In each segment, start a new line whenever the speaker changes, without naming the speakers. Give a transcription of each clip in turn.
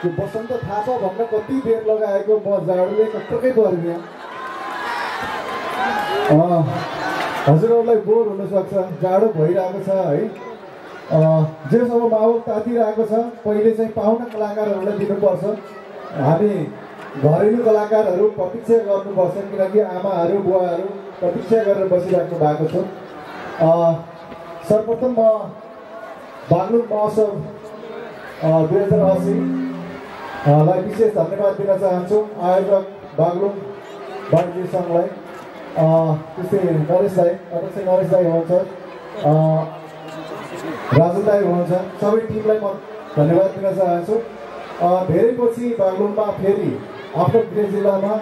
त्यो बसन्त थापा भन्न कति बेर लगाएको म जाडोले कत्रोकै पर्ने हजुरहरूलाई बोर हुनसक्छ जाडो भइरहेको छ है? जेसम्म माहौल तातिरहेको छ पहिले चाहिँ पाहुना कलाकारहरूलाई दिनुपर्छ। हामी घरेलु कलाकारहरू प्रतीक्षा गर्नुपर्छ किनकि आमाहरू बुवाहरू प्रतीक्षा गरेर बसिराख्नु भएको छ। सर्वप्रथम म बागलुङ महोत्सव दुई हजार असीलाई विशेष धन्यवाद दिन चाहन्छु। आयोजक बागलुङ वाणिज्य सङ्घलाई। त्यस्तै नरेश दाई अध्यक्ष नरेश दाई हुनुहुन्छ। राजु दाई हुनुहुन्छ। सबै टिमलाई म धन्यवाद दिन चाहन्छु। धेरै पछि बागलुङमा फेरि आफ्नो गृह जिल्लामा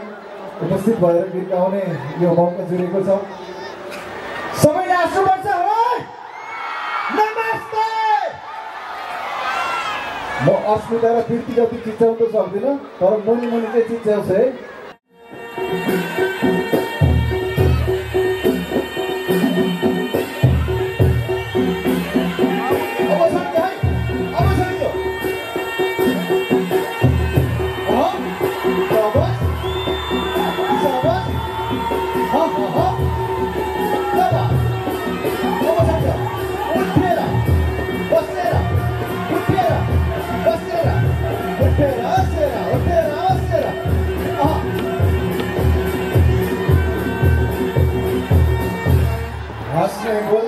उपस्थित भएर गीत गाउने यो मौका जुरेको छ। म अस्मिता र बिर्ती जति चिच्याउनु त सक्दिनँ तर मुनि मुनि चाहिँ चिच्याउँछु है। Gracias.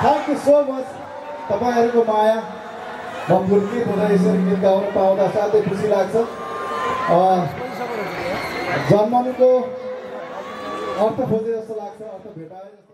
Thank you so much तपाईँहरूको माया म फुर्कित हुँदा यसरी गीत गाउन पाउँदा साथै खुसी लाग्छ। जन्मनुको अर्थ खोजे जस्तो लाग्छ अर्थ भेटाए